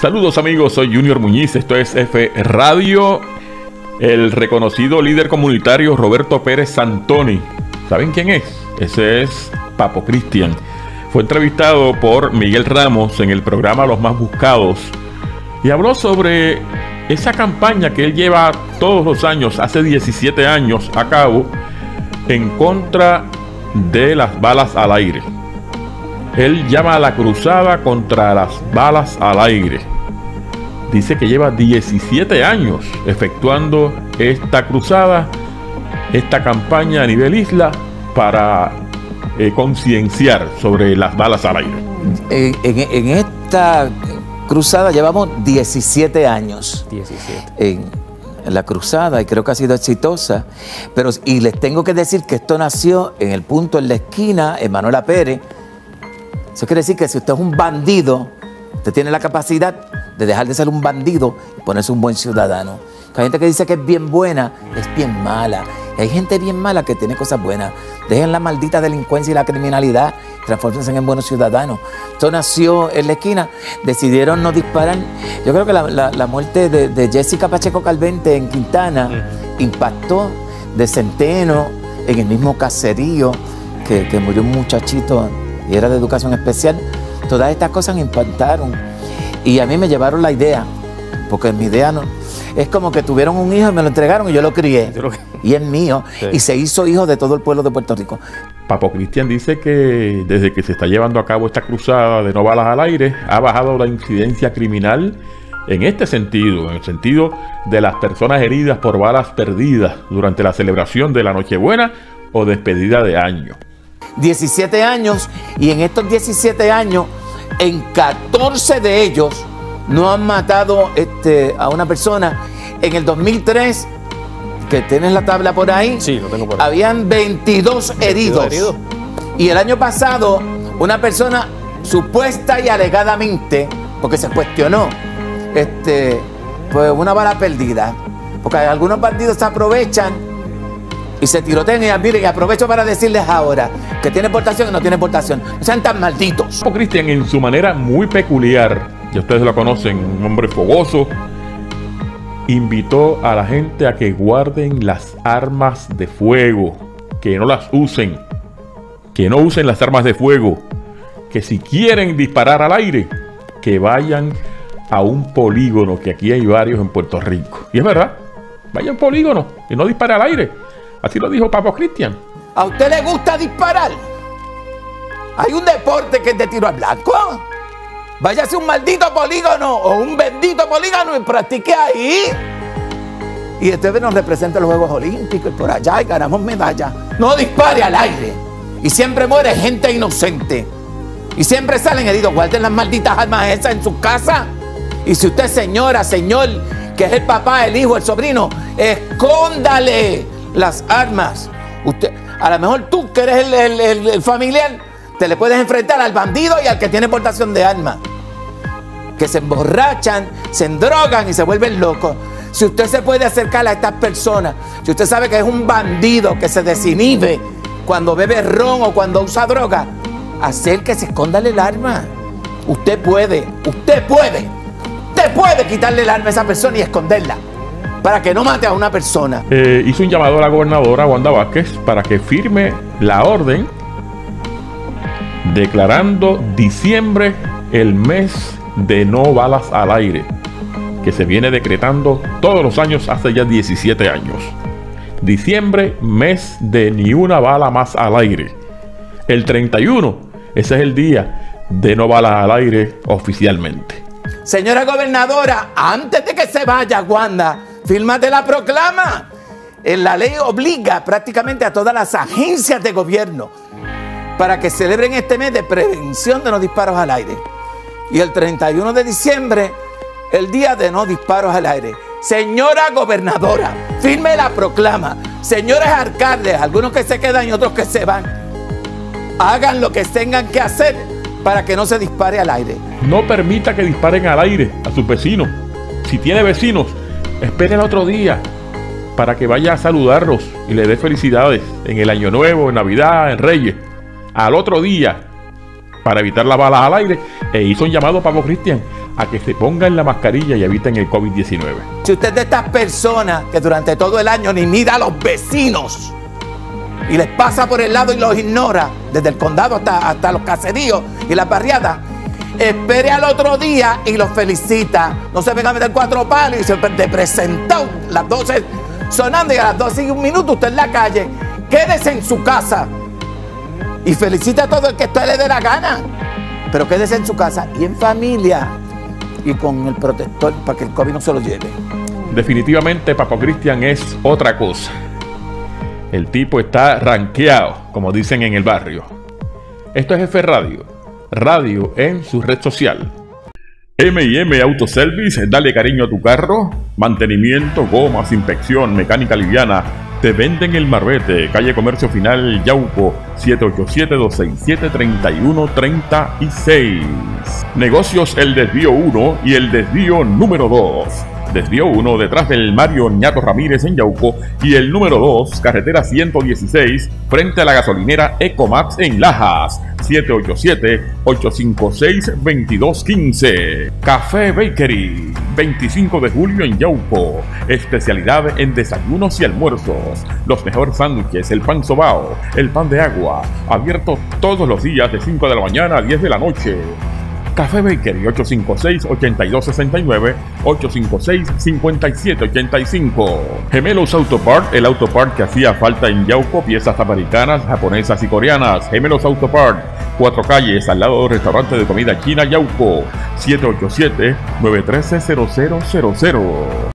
Saludos amigos, soy Junior Muñiz, esto es F Radio. El reconocido líder comunitario Roberto Pérez Santoni. ¿Saben quién es? Ese es Papo Cristian. Fue entrevistado por Miguel Ramos en el programa Los Más Buscados y habló sobre esa campaña que él lleva todos los años, hace 17 años a cabo, en contra de las balas al aire. Él llama a la cruzada contra las balas al aire dice que lleva 17 años efectuando esta cruzada, esta campaña a nivel isla para eh, concienciar sobre las balas al aire. En, esta cruzada llevamos 17 años. 17. En, la cruzada y creo que ha sido exitosa. Pero, y les tengo que decir que esto nació en el punto en la esquina, en Manuela Pérez. Eso quiere decir que si usted es un bandido, usted tiene la capacidad de dejar de ser un bandido y ponerse un buen ciudadano. Hay gente que dice que es bien buena, es bien mala. Y hay gente bien mala que tiene cosas buenas. Dejen la maldita delincuencia y la criminalidad, transfórmense en buenos ciudadanos. Esto nació en la esquina, decidieron no disparar. Yo creo que la, muerte de, Jessica Pacheco Calvente en Quintana impactó de centeno en el mismo caserío que, que murió un muchachito y era de educación especial. Todas estas cosas impactaron. Y a mí me llevaron la idea, porque mi idea no. Es como que tuvieron un hijo y me lo entregaron y yo lo crié. Y es mío. Y se hizo hijo de todo el pueblo de Puerto Rico. Papo Cristian dice que desde que se está llevando a cabo esta cruzada de no balas al aire, ha bajado la incidencia criminal en este sentido, en el sentido de las personas heridas por balas perdidas durante la celebración de la Nochebuena o despedida de año. 17 años y en estos 17 años en 14 de ellos no han matado este, a una persona. En el 2003, que tienes la tabla por ahí, sí, lo tengo por ahí. habían 22 heridos. Y el año pasado, una persona supuesta y alegadamente, porque se cuestionó, este, pues una bala perdida. Porque algunos bandidos se aprovechan y se tirotean y miren, y aprovecho para decirles ahora que tiene portación y no tiene portación. No sean tan malditos. Cristian, en su manera muy peculiar, ya ustedes lo conocen, un hombre fogoso, invitó a la gente a que guarden las armas de fuego, que no las usen, que no usen las armas de fuego, que si quieren disparar al aire, que vayan a un polígono, que aquí hay varios en Puerto Rico. Y es verdad, vayan a polígono y no dispare al aire. Así lo dijo Papa Cristian. ¿A usted le gusta disparar? Hay un deporte que es de tiro al blanco. Váyase un maldito polígono o un bendito polígono y practique ahí. Y este nos representa los Juegos Olímpicos y por allá y ganamos medallas. No dispare al aire. Y siempre muere gente inocente. Y siempre salen heridos. Guarden las malditas armas esas en su casa. Y si usted, señora, señor, que es el papá, el hijo, el sobrino, escóndale las armas. Usted, a lo mejor tú que eres el, familiar, te le puedes enfrentar al bandido y al que tiene portación de armas. Que se emborrachan, se endrogan y se vuelven locos. Si usted se puede acercar a estas personas, si usted sabe que es un bandido que se desinhibe cuando bebe ron o cuando usa droga, acérquese, escóndale el arma. Usted puede, usted puede, usted puede quitarle el arma a esa persona y esconderla para que no mate a una persona. Eh, hizo un llamado a la gobernadora Wanda Vázquez para que firme la orden declarando diciembre el mes de no balas al aire, que se viene decretando todos los años hace ya 17 años. Diciembre, mes de ni una bala más al aire. El 31, ese es el día de no balas al aire oficialmente. Señora gobernadora, antes de que se vaya Wanda, Fírmate la proclama. La ley obliga prácticamente a todas las agencias de gobierno para que celebren este mes de prevención de los disparos al aire. Y el 31 de diciembre, el día de no disparos al aire. Señora gobernadora, firme la proclama. Señores alcaldes, algunos que se quedan y otros que se van, hagan lo que tengan que hacer para que no se dispare al aire. No permita que disparen al aire a sus vecinos. Si tiene vecinos, Espere el otro día para que vaya a saludarlos y le dé felicidades en el Año Nuevo, en Navidad, en Reyes. Al otro día, para evitar la bala al aire e hizo un llamado a Pablo Cristian a que se pongan la mascarilla y eviten el COVID-19. Si usted es de estas personas que durante todo el año ni mira a los vecinos y les pasa por el lado y los ignora, desde el condado hasta, hasta los caseríos y las barriadas, espere al otro día y los felicita. No se venga a meter cuatro palos y se te presentó las 12 sonando y a las 12 y un minuto usted en la calle. Quédese en su casa y felicita a todo el que usted le dé la gana. Pero quédese en su casa y en familia y con el protector para que el COVID no se lo lleve. Definitivamente Papo Cristian es otra cosa. El tipo está ranqueado, como dicen en el barrio. Esto es F Radio, radio en su red social. M&M Autoservice, dale cariño a tu carro, mantenimiento, gomas, inspección, mecánica liviana, te venden el Marbete, calle Comercio Final, Yauco, 787-267-3136. Negocios El Desvío 1 y El Desvío número 2. Desvío 1 detrás del Mario Ñato Ramírez en Yauco y el número 2, carretera 116, frente a la gasolinera Ecomax en Lajas, 787-856-2215. Café Bakery, 25 de julio en Yauco, especialidad en desayunos y almuerzos, los mejores sándwiches, el pan sobao, el pan de agua, abierto todos los días de 5 de la mañana a 10 de la noche. Café Bakery 856-8269, 856-5785. Gemelos Autopart, el autopart que hacía falta en Yauco, piezas americanas, japonesas y coreanas. Gemelos Autopart, cuatro calles al lado del restaurante de comida china Yauco, 787-913-0000.